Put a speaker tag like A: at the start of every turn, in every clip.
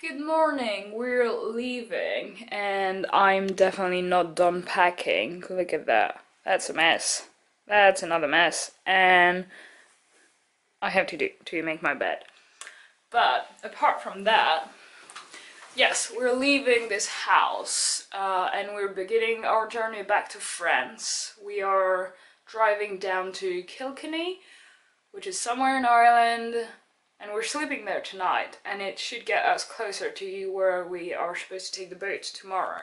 A: Good morning, we're leaving and I'm definitely not done packing. Look at that. That's a mess. That's another mess. And I have to do to make my bed. But apart from that, yes, we're leaving this house uh, and we're beginning our journey back to France. We are driving down to Kilkenny, which is somewhere in Ireland, and we're sleeping there tonight and it should get us closer to where we are supposed to take the boat tomorrow.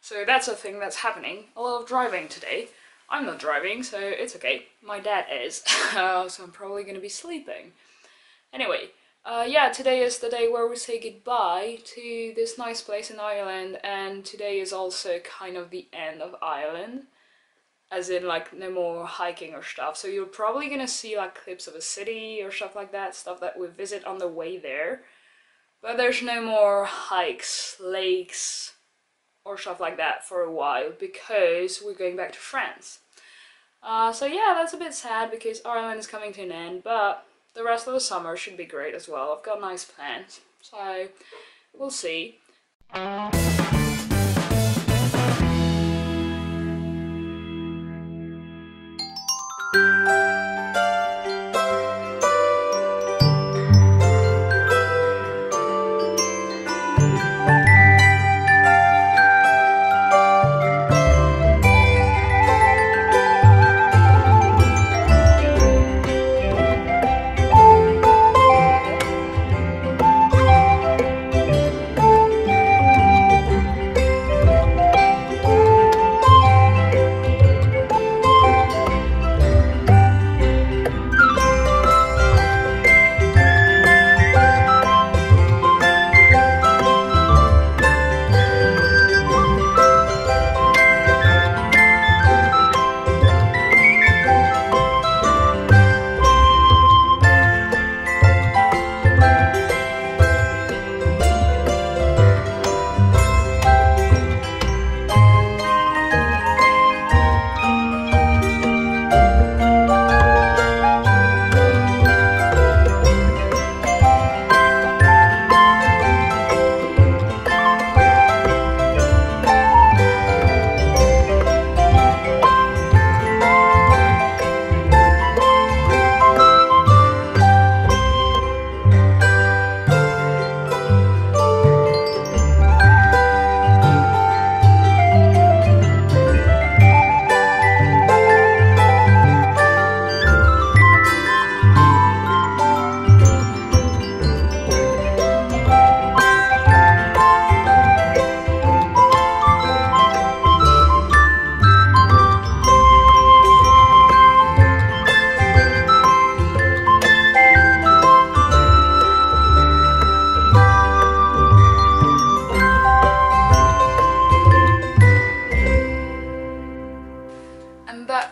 A: So that's a thing that's happening. A lot of driving today. I'm not driving, so it's okay. My dad is, uh, so I'm probably gonna be sleeping. Anyway, uh, yeah, today is the day where we say goodbye to this nice place in Ireland, and today is also kind of the end of Ireland as in like no more hiking or stuff. So you're probably gonna see like clips of a city or stuff like that, stuff that we visit on the way there. But there's no more hikes, lakes, or stuff like that for a while because we're going back to France. Uh, so yeah, that's a bit sad because Ireland is coming to an end, but the rest of the summer should be great as well. I've got nice plans, so we'll see.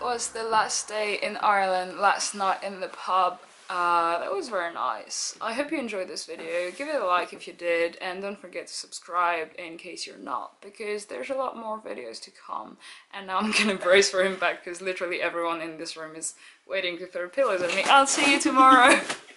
A: Was the last day in Ireland, last night in the pub. Uh, that was very nice. I hope you enjoyed this video. Give it a like if you did, and don't forget to subscribe in case you're not, because there's a lot more videos to come. And now I'm gonna brace for impact, because literally everyone in this room is waiting to throw pillows at me. I'll see you tomorrow!